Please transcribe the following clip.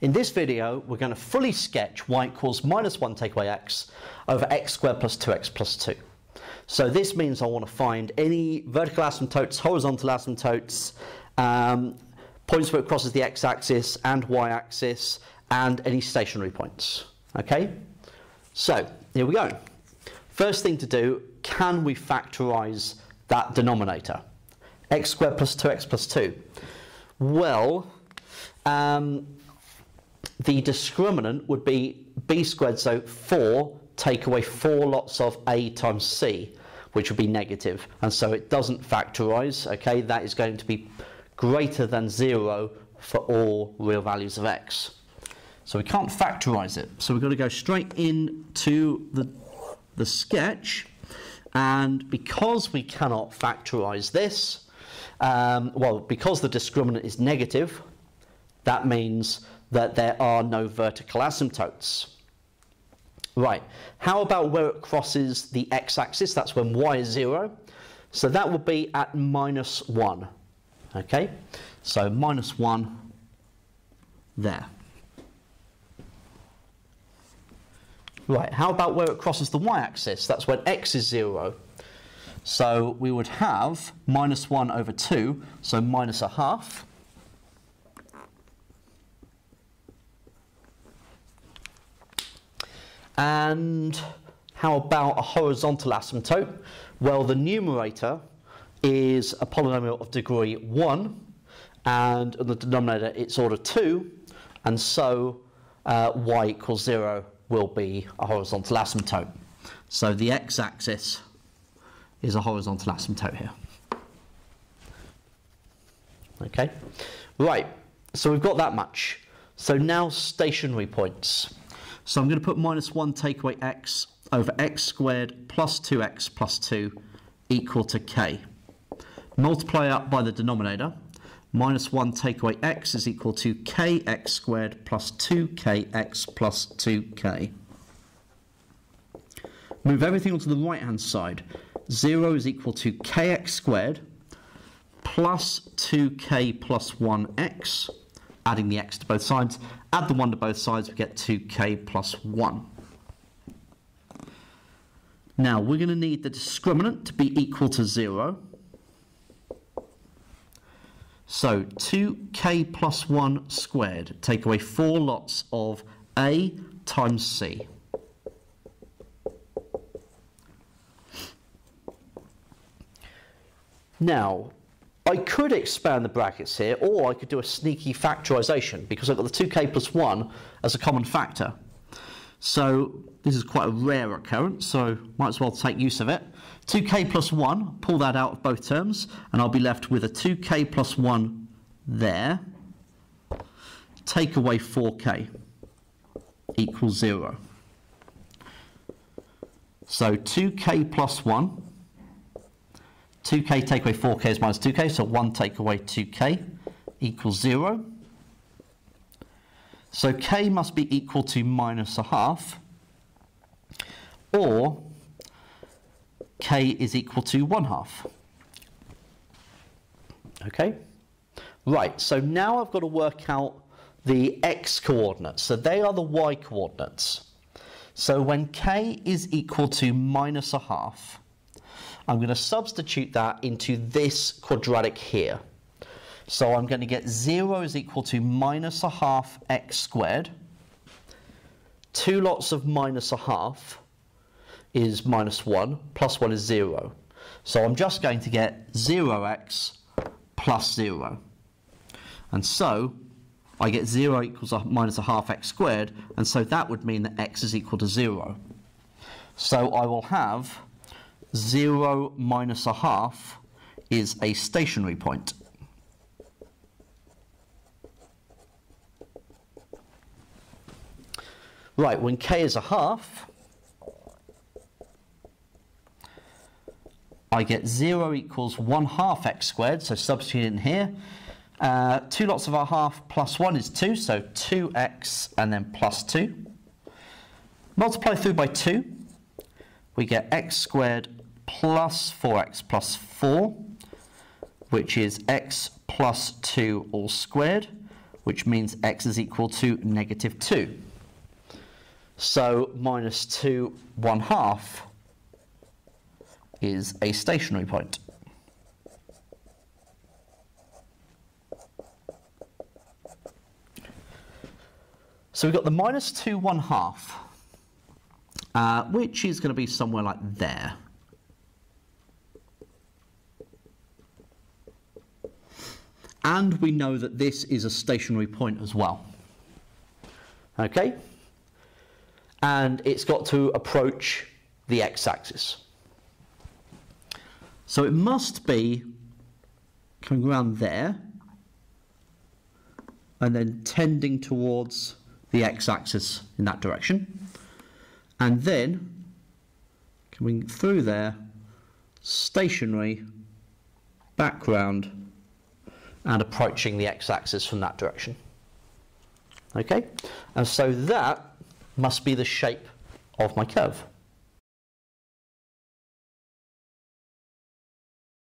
In this video, we're going to fully sketch y equals minus 1 take away x over x squared plus 2x plus 2. So this means I want to find any vertical asymptotes, horizontal asymptotes, um, points where it crosses the x-axis and y-axis, and any stationary points. Okay? So, here we go. First thing to do, can we factorise that denominator? x squared plus 2x plus 2. Well, um, the discriminant would be b squared, so 4 take away 4 lots of a times c, which would be negative, and so it doesn't factorise, okay, that is going to be greater than 0 for all real values of x. So we can't factorise it, so we've got to go straight into the, the sketch, and because we cannot factorise this, um, well, because the discriminant is negative, that means that there are no vertical asymptotes. Right, how about where it crosses the x-axis? That's when y is 0. So that would be at minus 1. Okay, so minus 1 there. Right, how about where it crosses the y-axis? That's when x is 0. So we would have minus 1 over 2, so minus a half. And how about a horizontal asymptote? Well, the numerator is a polynomial of degree 1, and in the denominator it's order 2, and so uh, y equals 0 will be a horizontal asymptote. So the x-axis is a horizontal asymptote here. Okay, right, so we've got that much. So now stationary points. So I'm going to put minus 1 take away x over x squared plus 2x plus 2 equal to k. Multiply up by the denominator. Minus 1 take away x is equal to kx squared plus 2kx plus 2k. Move everything onto the right hand side. 0 is equal to kx squared plus 2k plus 1x, adding the x to both sides, Add the 1 to both sides, we get 2k plus 1. Now, we're going to need the discriminant to be equal to 0. So, 2k plus 1 squared, take away 4 lots of a times c. Now, I could expand the brackets here, or I could do a sneaky factorisation, because I've got the 2k plus 1 as a common factor. So this is quite a rare occurrence, so might as well take use of it. 2k plus 1, pull that out of both terms, and I'll be left with a 2k plus 1 there. Take away 4k equals 0. So 2k plus 1 2k take away 4k is minus 2k, so 1 take away 2k equals 0. So k must be equal to minus a half, or k is equal to 1 half. Okay? Right, so now I've got to work out the x coordinates. So they are the y coordinates. So when k is equal to minus a half, I'm going to substitute that into this quadratic here. So I'm going to get 0 is equal to minus a half x squared. Two lots of minus a half is minus 1, plus 1 is 0. So I'm just going to get 0x plus 0. And so I get 0 equals a, minus a half x squared, and so that would mean that x is equal to 0. So I will have 0 minus a half is a stationary point. Right, when k is a half, I get 0 equals 1 half x squared, so substitute in here. Uh, 2 lots of a half plus 1 is 2, so 2x and then plus 2. Multiply through by 2, we get x squared plus 4x plus 4, which is x plus 2 all squared. which means x is equal to negative 2. So minus 2, 1 half is a stationary point. So we've got the minus 2, 1 half, uh, which is going to be somewhere like there. And we know that this is a stationary point as well. Okay? And it's got to approach the x-axis. So it must be coming around there and then tending towards the x-axis in that direction. And then coming through there, stationary, background, and approaching the x-axis from that direction. Okay? And so that must be the shape of my curve.